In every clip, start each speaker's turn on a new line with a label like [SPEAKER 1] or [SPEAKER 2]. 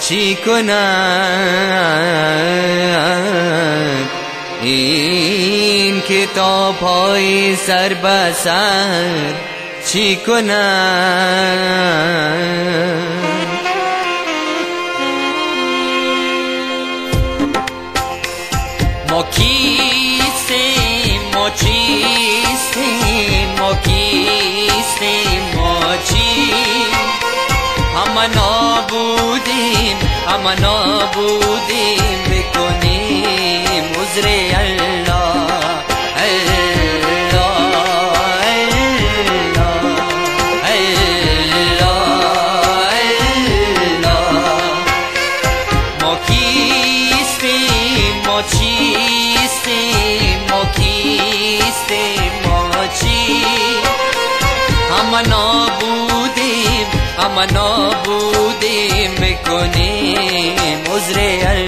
[SPEAKER 1] چی کند این کتاب های سر بسر چی کند کی न बुद्धि कोनी मुजरे मखी स्मखिम न बुद्धि अनुदिम् कोनि রে আর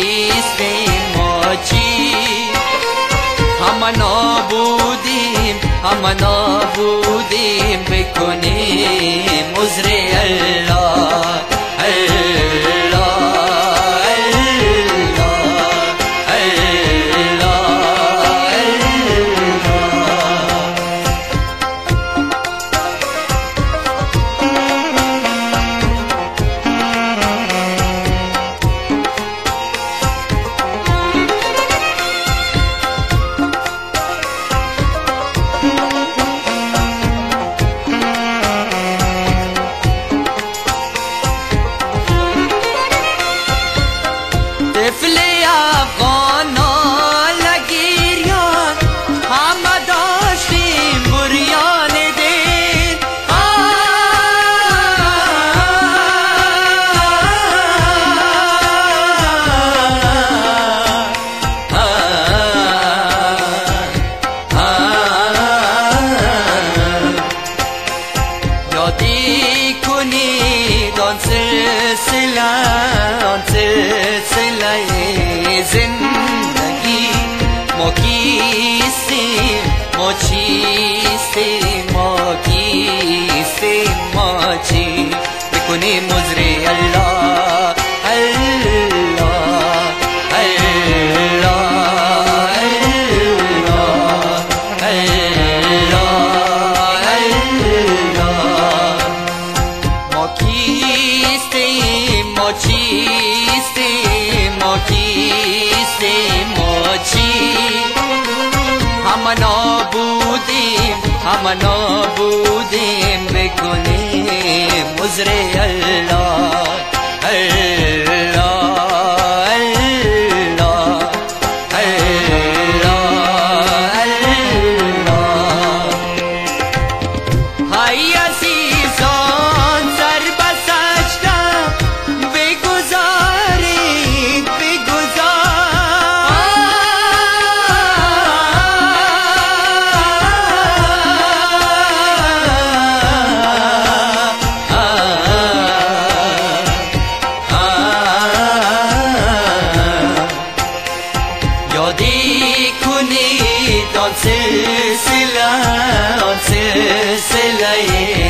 [SPEAKER 1] نیستیم ما چی نابودیم هم نابودیم بکنیم जिंदगी मौकी से मोची से मौकी से मोची نو بودیم silsilaye oh,